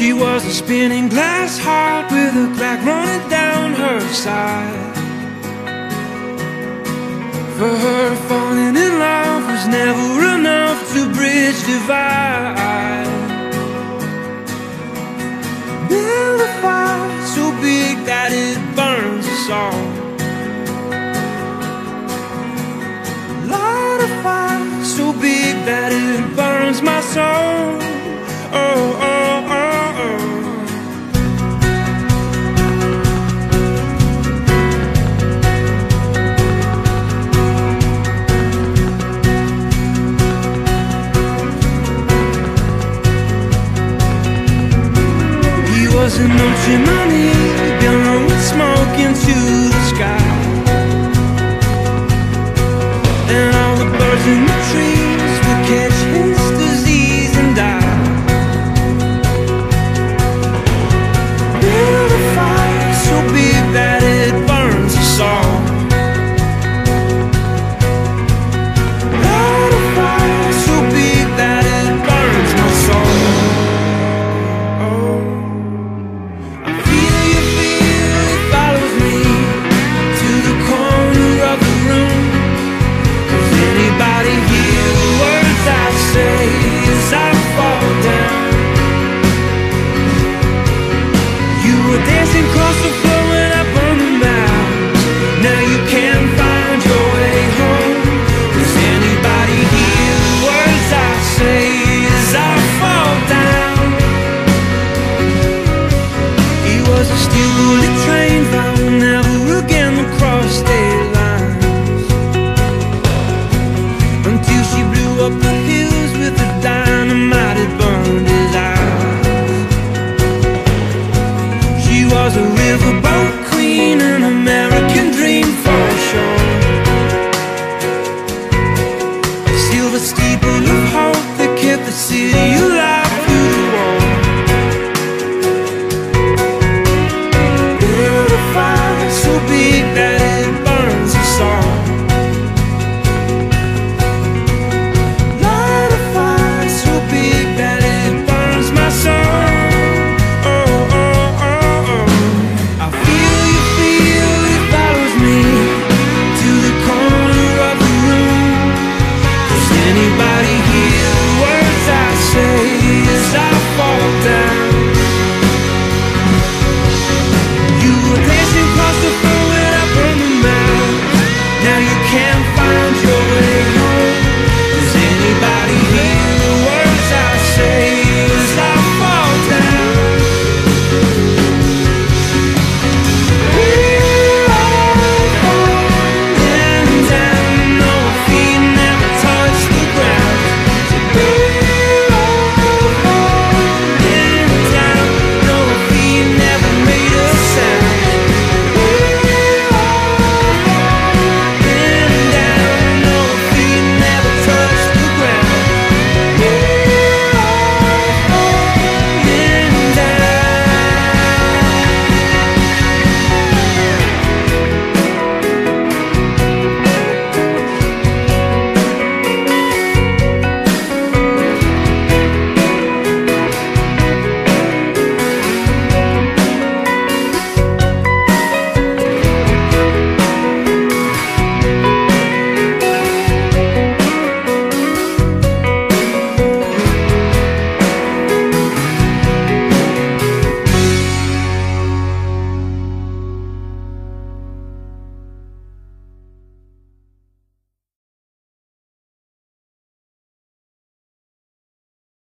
She was a spinning glass heart with a crack running down her side. For her, falling in love was never enough to bridge divide. Build a fire so big that it burns us all. Was an ocean money, blowing smoke into the sky. And all the birds in the trees somebody